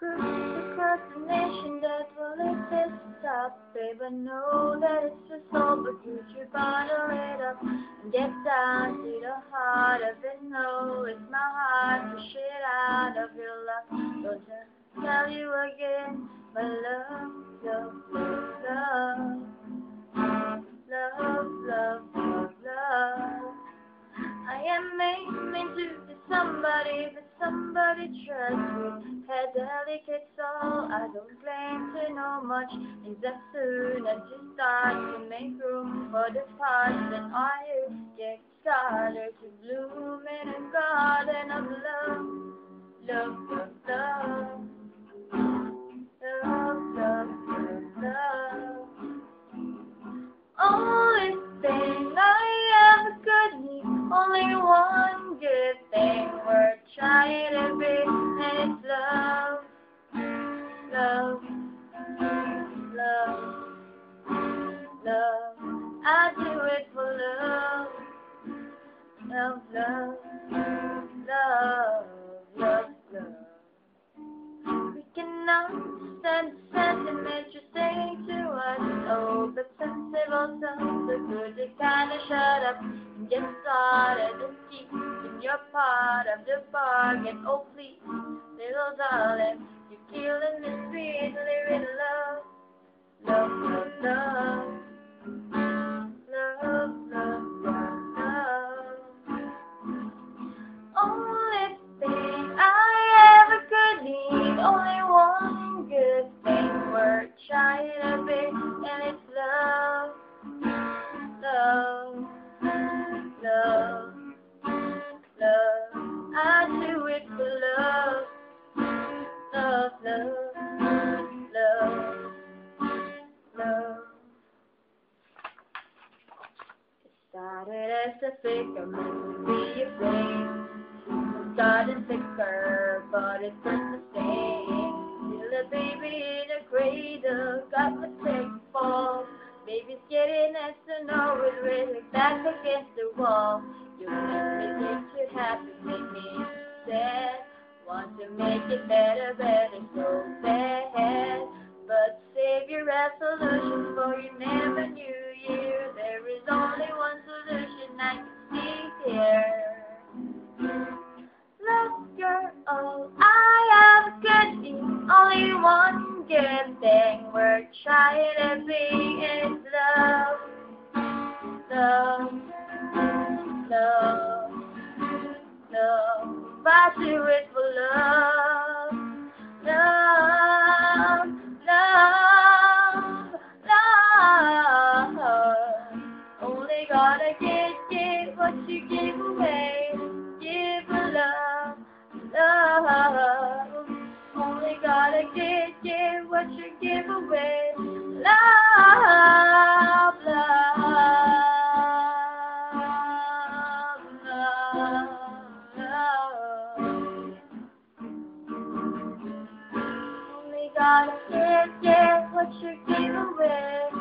destination that will exist stop, babe. I know that it's just all, but you should bottle it up and get down to the heart of it. No, it's my heart to shit out of your love. Don't just tell you again, my love, love, love, love, love, love, love. I am aiming to be somebody, but somebody trust me. Had delicate soul, I don't claim to know much. And just soon as you start to make room for the parts that are you get started to bloom in I do it for love, love, love, love, love, love. We can understand the sentiment you're saying to us. Oh, but sensible sounds so good to kinda shut up and get started and keep in your part of the bargain. Oh, please, little darling, you're killing me started as a figure be a flame. Started thicker, but it's just the same. Still a baby in a cradle, got my second fall. Baby's getting us to know it really back against the wall. You make me think happy, make me sad. Want to make it better, better, so bad. But save your resolutions gotta get, get what you give away. Give love, love. Only gotta get, get what you give away. Love, love, love, love. Only gotta get, get what you give away.